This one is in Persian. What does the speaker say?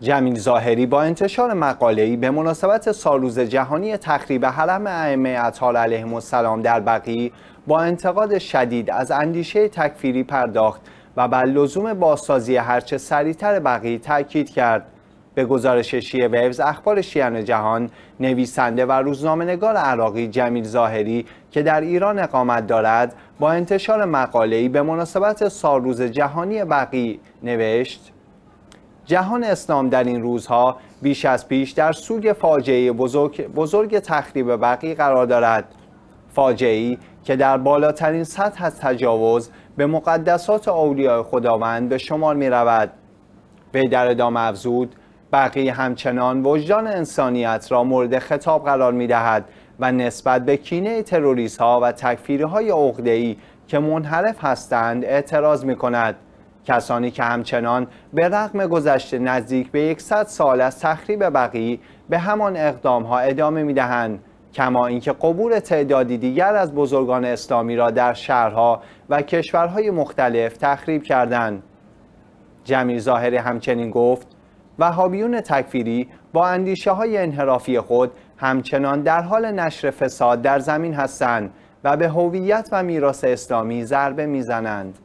جمیل ظاهری با انتشار مقاله‌ای به مناسبت سالروز جهانی تخریب حرم ائمه اطهار علیهم السلام در بقی با انتقاد شدید از اندیشه تکفیری پرداخت و بر لزوم بازسازی هرچه سریعتر بقی تاکید کرد. به گزارش شیعه ویوز اخبار شیعان جهان نویسنده و روزنامه‌نگار عراقی جمیل ظاهری که در ایران اقامت دارد با انتشار مقاله‌ای به مناسبت سالروز جهانی بقی نوشت جهان اسلام در این روزها بیش از پیش در سوگ فاجعه بزرگ, بزرگ تخریب بقی قرار دارد. فاجعه که در بالاترین سطح از تجاوز به مقدسات اولیاء خداوند به شمار می رود به در ادامه افزود بقی همچنان وجدان انسانیت را مورد خطاب قرار می دهد و نسبت به کینه تروریست ها و تکفیری های که منحرف هستند اعتراض می کند کسانی که همچنان به رغم گذشته نزدیک به یکصد سال از تخریب بقی به همان اقدام ها ادامه می دهند کما اینکه قبور تعدادی دیگر از بزرگان اسلامی را در شهرها و کشورهای مختلف تخریب کردند. جمیل ظاهری همچنین گفت وهابیون تکفیری با اندیشه های انحرافی خود همچنان در حال نشر فساد در زمین هستند و به هویت و میراث اسلامی ضربه می‌زنند.